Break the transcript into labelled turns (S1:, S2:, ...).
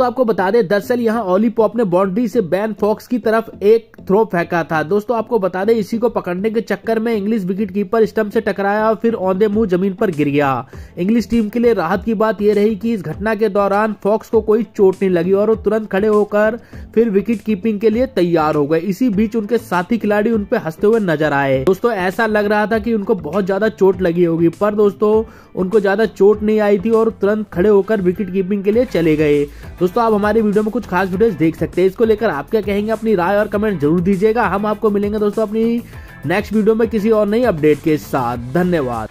S1: दोस्तों, आपको बता दें, दरअसल यहाँ ओली पॉप ने बाउंड्री से बैन फॉक्स की तरफ़ एक थ्रो फेंका था। दोस्तों, आपको बता दें, इसी को पकड़ने के चक्कर में इंग्लिश विकेट कीपर स्टम्प से टकराया और फिर औंधे मुँह ज़मीन पर गिर गया। इंग्लिश टीम के लिए राहत की बात यह रही कि इस घटना के दौरान फॉक्स को कोई चोट नहीं लगी और वो तुरंत खड़े होकर फिर विकेट कीपिंग के लिए तैयार हो गए। इसी बीच उनके साथी खिलाड़ी उनपे हँसते हुए नज़र आए। दोस्तों, ऐसा लग रहा था कि उनको बहुत ज़्यादा चोट लगी होगी, पर दोस्तों, उनको ज़्यादा चोट नहीं आई थी और तुरंत खड़े होकर विकेट कीपिंग के लिए चले गए। दोस्तों, आप हमारे वीडियो में कुछ खास वीडियो देख सकते हैं। इसको लेकर आप क्या कहेंगे, अपनी राय और कमेंट ज़रूर दीजिएगा। हम आपको मिलेंगे दोस्तों अपनी नेक्स्ट वीडियो में किसी और नई अपडेट के साथ। धन्यवाद।